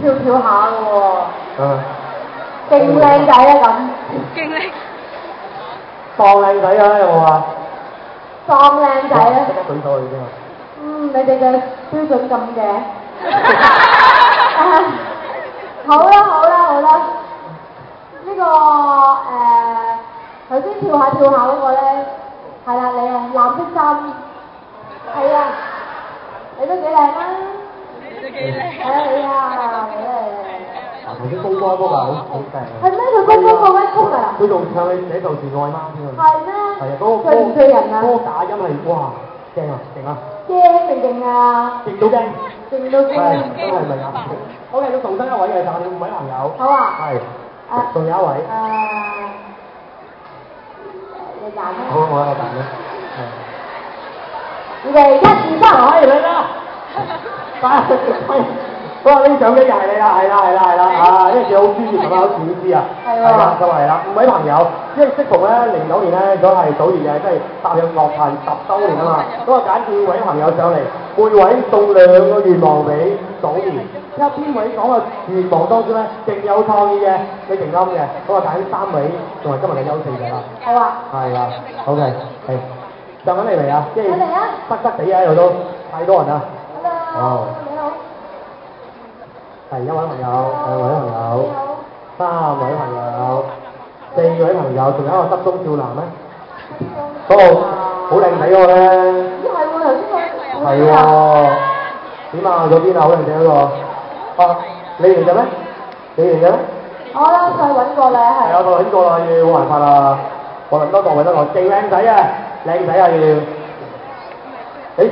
跳跳下嘅喎，啊，勁靚仔啊咁，勁力，當靚仔啊，有冇啊？壯靚仔啊即！刻舉手去先啊！嗯，你哋嘅標準咁嘅。啊好啦好啦好啦，呢、個誒頭先跳下跳下嗰個咧，係啦你啊藍色衫，係啊，你都幾靚啊！你都幾靚。係啊你啊你啊啊，頭先高歌嗰個好好正啊！係咩？佢高歌嗰一曲㗎啦？佢仲唱你這就是愛嗎添啊！係咩？係啊，嗰個佢唔對人啊嗰個假音係哇正啊勁啊！驚定勁啊？勁到驚！勁到係勁！真係明啊！OK，都仲新一位嘅，但係五位朋友。好啊！係，誒仲有一位。誒，你揀啦。好，我有個彈預備一二三，啦。係你啦！快！好啊！呢啲獎機又係你啦，係啦，係啦，係啦，啊！呢個字好專業，係咪好自知啊？係啦，就係啦。五位朋友，因為適逢咧零九年咧，都係祖兒嘅，即係踏入樂壇十週年啊嘛。咁啊，揀五位朋友上嚟，每位送兩個願望俾祖兒。睇下邊位講嘅願望當中咧，勁有創意嘅，你勁啱嘅，咁啊揀三位作為今日嘅優勝者啦。好啊！係啦，OK，係。上緊嚟未啊？即係上嚟啊塞塞地啊，喺度都太多人啦。Hello，你好。係一位朋友，兩位朋友。三位朋友，四位朋友，仲有一個失蹤少男咧，嗰個好靚仔嗰個咧，咦係喎，頭先佢係喎，點啊？嗰邊啊，好靚仔嗰個，啊，你嚟嘅咩？你嚟嘅咩？我啱再揾過你係啊，係。我揾過啦，要冇辦法啦，我諗多個揾得我，勁靚仔啊，靚仔啊要，誒，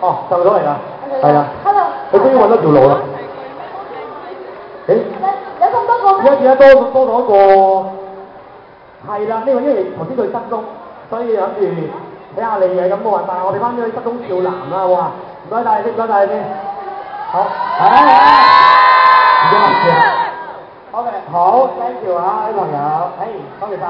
哦，上咗嚟啦，係啊，Hello。佢終於揾到條路啦，誒。有咁多個咩？而家而家多多咗一個，係啦，呢個因為頭先佢失蹤，所以諗住睇下你嘅，咁冇辦法，我哋翻咗去失蹤少男啦，好嘛？唔該晒你先，唔該晒你先。好，係唔該晒。OK，好，thank you 啊，啲朋友，誒，多謝晒。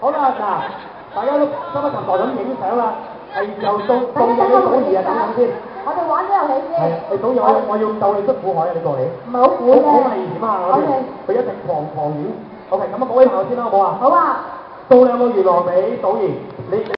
好啦，嗱，大家都心不及待咁影相啦，係又到到影啲祖兒啊，等等先。我哋玩咗遊戲係，先。你祖兒，我我要救你出苦海啊！你過嚟。唔係好苦嘅好。危險啊佢一直狂狂亂。OK，咁啊，各位朋友先啦，好唔好啊？好啊。到兩個娛樂俾祖兒，你。